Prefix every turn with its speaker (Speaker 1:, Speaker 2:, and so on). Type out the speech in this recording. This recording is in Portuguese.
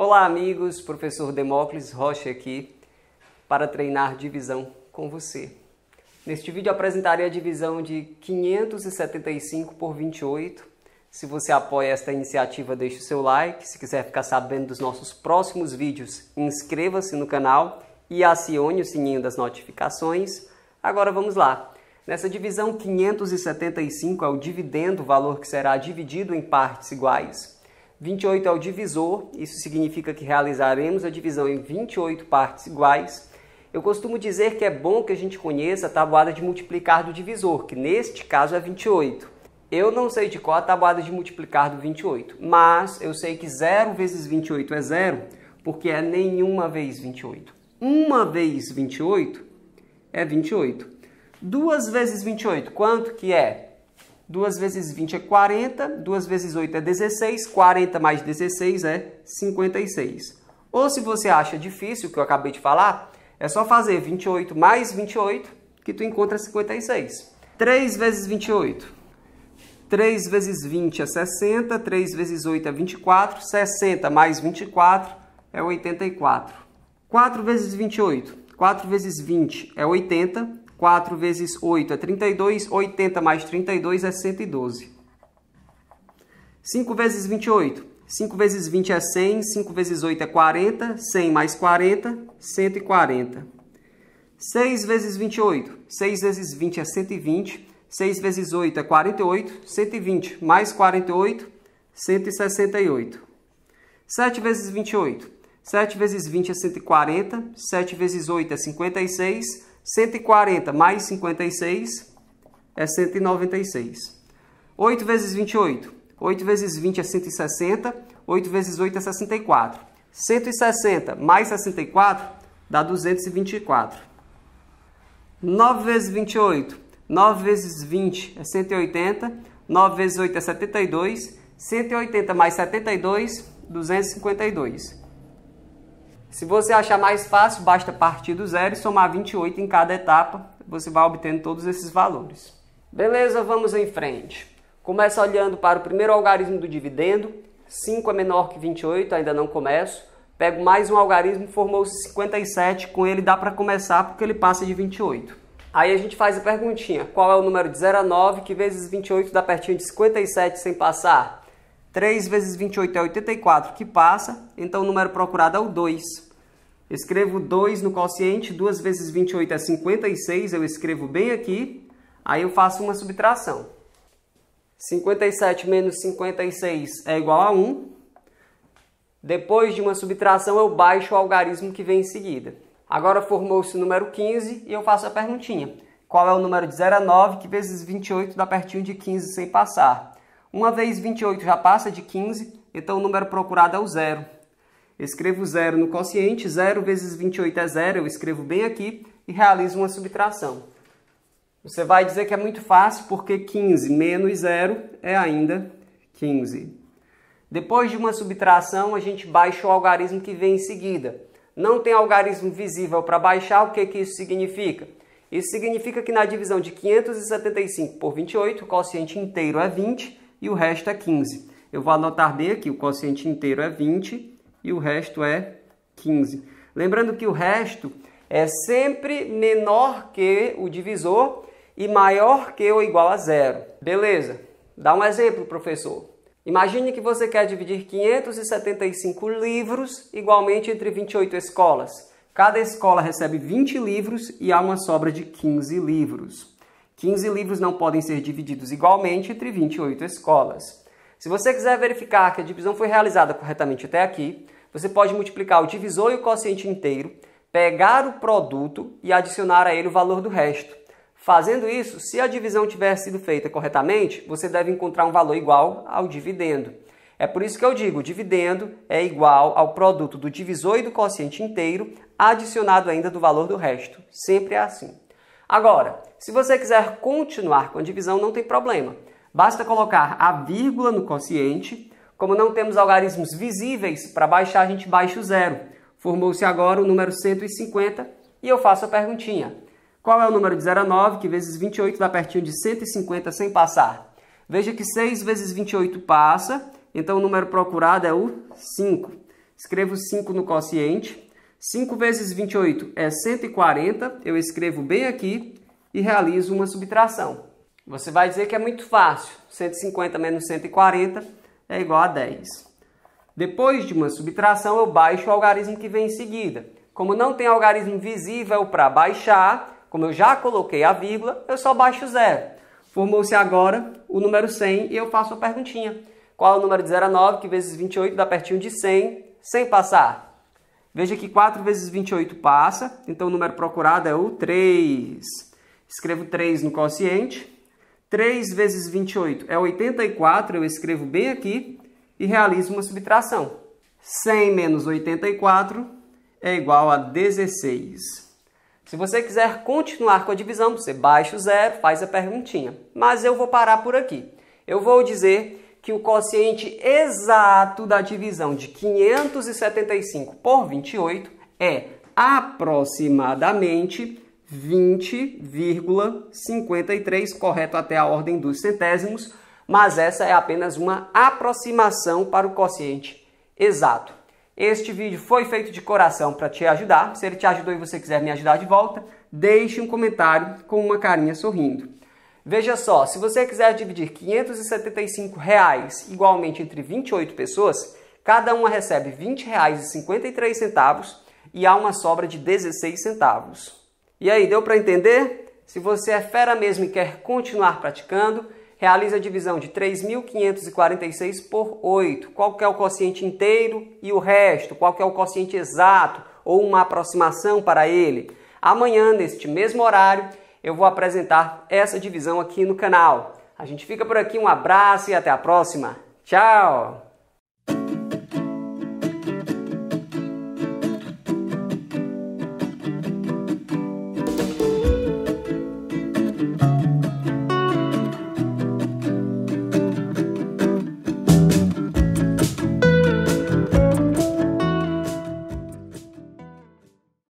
Speaker 1: Olá, amigos. Professor Demócles Rocha aqui para treinar divisão com você. Neste vídeo apresentarei a divisão de 575 por 28. Se você apoia esta iniciativa, deixe o seu like. Se quiser ficar sabendo dos nossos próximos vídeos, inscreva-se no canal e acione o sininho das notificações. Agora vamos lá. Nessa divisão 575 é o dividendo, o valor que será dividido em partes iguais. 28 é o divisor, isso significa que realizaremos a divisão em 28 partes iguais. Eu costumo dizer que é bom que a gente conheça a tabuada de multiplicar do divisor, que neste caso é 28. Eu não sei de qual a tabuada de multiplicar do 28, mas eu sei que 0 vezes 28 é 0, porque é nenhuma vez 28. Uma vez 28 é 28. Duas vezes 28, quanto que é? 2 vezes 20 é 40, 2 vezes 8 é 16, 40 mais 16 é 56. Ou se você acha difícil, o que eu acabei de falar, é só fazer 28 mais 28 que tu encontra 56. 3 vezes 28. 3 vezes 20 é 60, 3 vezes 8 é 24, 60 mais 24 é 84. 4 vezes 28. 4 vezes 20 é 80, 4 vezes 8 é 32, 80 mais 32 é 112. 5 vezes 28. 5 vezes 20 é 100, 5 vezes 8 é 40, 100 mais 40, 140. 6 vezes 28. 6 vezes 20 é 120, 6 vezes 8 é 48, 120 mais 48, 168. 7 vezes 28. 7 vezes 20 é 140, 7 vezes 8 é 56, 140 mais 56 é 196. 8 vezes 28. 8 vezes 20 é 160. 8 vezes 8 é 64. 160 mais 64 dá 224. 9 vezes 28. 9 vezes 20 é 180. 9 vezes 8 é 72. 180 mais 72, 252. Se você achar mais fácil, basta partir do zero e somar 28 em cada etapa. Você vai obtendo todos esses valores. Beleza, vamos em frente. Começa olhando para o primeiro algarismo do dividendo. 5 é menor que 28, ainda não começo. Pego mais um algarismo, formou-se 57. Com ele dá para começar porque ele passa de 28. Aí a gente faz a perguntinha. Qual é o número de 0 a 9 que vezes 28 dá pertinho de 57 sem passar? 3 vezes 28 é 84, que passa, então o número procurado é o 2. Escrevo 2 no quociente, 2 vezes 28 é 56, eu escrevo bem aqui, aí eu faço uma subtração. 57 menos 56 é igual a 1. Depois de uma subtração, eu baixo o algarismo que vem em seguida. Agora formou-se o número 15 e eu faço a perguntinha. Qual é o número de 0 a 9 que vezes 28 dá pertinho de 15 sem passar? Uma vez 28 já passa de 15, então o número procurado é o zero. Escrevo zero no quociente, 0 vezes 28 é zero, eu escrevo bem aqui e realizo uma subtração. Você vai dizer que é muito fácil porque 15 menos 0 é ainda 15. Depois de uma subtração, a gente baixa o algarismo que vem em seguida. Não tem algarismo visível para baixar, o que, que isso significa? Isso significa que na divisão de 575 por 28, o quociente inteiro é 20 e o resto é 15. Eu vou anotar bem aqui, o quociente inteiro é 20 e o resto é 15. Lembrando que o resto é sempre menor que o divisor e maior que ou igual a zero. Beleza? Dá um exemplo, professor. Imagine que você quer dividir 575 livros igualmente entre 28 escolas. Cada escola recebe 20 livros e há uma sobra de 15 livros. 15 livros não podem ser divididos igualmente entre 28 escolas. Se você quiser verificar que a divisão foi realizada corretamente até aqui, você pode multiplicar o divisor e o quociente inteiro, pegar o produto e adicionar a ele o valor do resto. Fazendo isso, se a divisão tiver sido feita corretamente, você deve encontrar um valor igual ao dividendo. É por isso que eu digo, o dividendo é igual ao produto do divisor e do quociente inteiro, adicionado ainda do valor do resto. Sempre é assim. Agora, se você quiser continuar com a divisão, não tem problema. Basta colocar a vírgula no quociente. Como não temos algarismos visíveis, para baixar a gente baixa o zero. Formou-se agora o número 150 e eu faço a perguntinha. Qual é o número de 0 a 9 que vezes 28 dá pertinho de 150 sem passar? Veja que 6 vezes 28 passa, então o número procurado é o 5. escrevo 5 no quociente. 5 vezes 28 é 140, eu escrevo bem aqui e realizo uma subtração. Você vai dizer que é muito fácil, 150 menos 140 é igual a 10. Depois de uma subtração, eu baixo o algarismo que vem em seguida. Como não tem algarismo visível para baixar, como eu já coloquei a vírgula, eu só baixo zero. Formou-se agora o número 100 e eu faço a perguntinha. Qual é o número de 0 a 9 que vezes 28 dá pertinho de 100 sem passar? Veja que 4 vezes 28 passa, então o número procurado é o 3. Escrevo 3 no quociente. 3 vezes 28 é 84, eu escrevo bem aqui e realizo uma subtração. 100 menos 84 é igual a 16. Se você quiser continuar com a divisão, você baixa o zero, faz a perguntinha. Mas eu vou parar por aqui. Eu vou dizer que o quociente exato da divisão de 575 por 28 é aproximadamente 20,53, correto até a ordem dos centésimos, mas essa é apenas uma aproximação para o quociente exato. Este vídeo foi feito de coração para te ajudar. Se ele te ajudou e você quiser me ajudar de volta, deixe um comentário com uma carinha sorrindo. Veja só, se você quiser dividir 575 reais igualmente entre 28 pessoas, cada uma recebe R$ 20,53 e há uma sobra de 16 centavos. E aí, deu para entender? Se você é fera mesmo e quer continuar praticando, realize a divisão de 3.546 por 8. Qual que é o quociente inteiro e o resto? Qual que é o quociente exato ou uma aproximação para ele? Amanhã, neste mesmo horário, eu vou apresentar essa divisão aqui no canal. A gente fica por aqui, um abraço e até a próxima. Tchau!